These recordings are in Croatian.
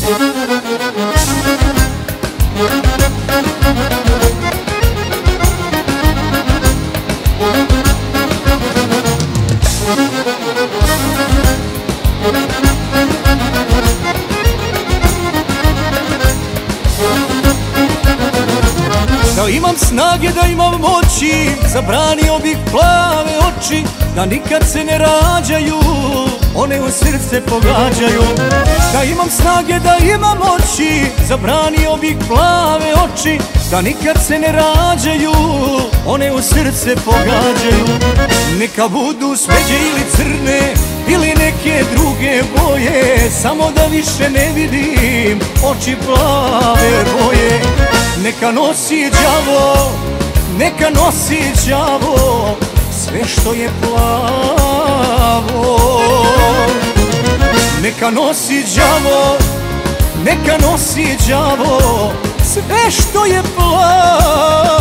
Da imam snage, da imam moći Zabranio bih plave oči Da nikad se ne rađaju One u srce pogađaju Da imam snage, da imam moći Zabranio bih plave oči Da nikad se ne rađaju One u srce pogađaju. Neka budu smeđe ili crne Ili neke druge boje Samo da više ne vidim Oči plave boje. Neka nosi đavo, neka nosi đavo Sve što je plavo Neka nosi đavo, neka nosi đavo Sve što je plavo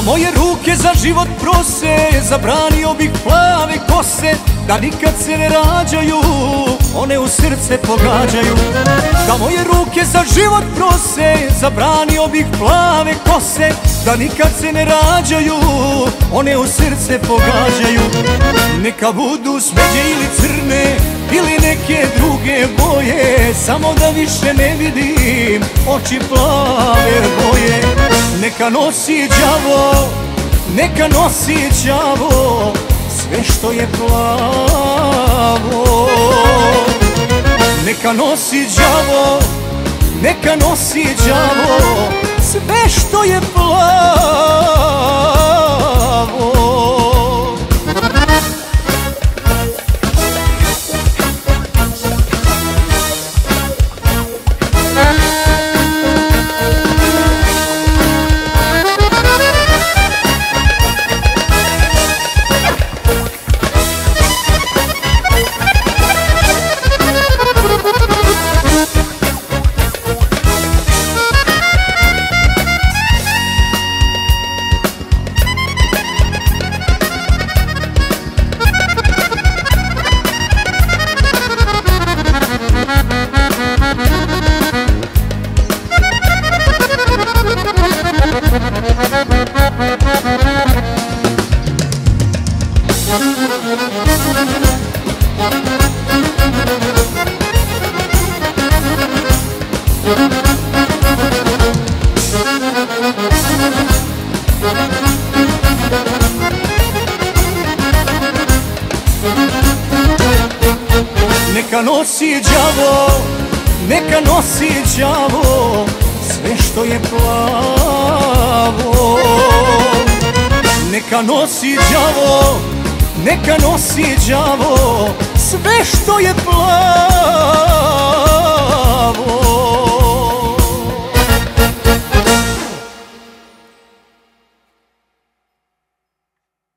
Da moje ruke za život prose Zabranio bih plave kose Da nikad se ne rađaju One u srce pogađaju. Da moje ruke za život prose Zabranio bih plave kose Da nikad se ne rađaju One u srce pogađaju. Neka budu smeđe ili crne Ili neke druge boje Samo da više ne vidim Oči plave boje Neka nosi đavo, neka nosi đavo Sve što je plavo. Neka nosi đavo, neka nosi đavo Neka nosi đavo, neka nosi đavo Sve što je plavo Neka nosi djavo, neka nosi djavo Sve što je plavo.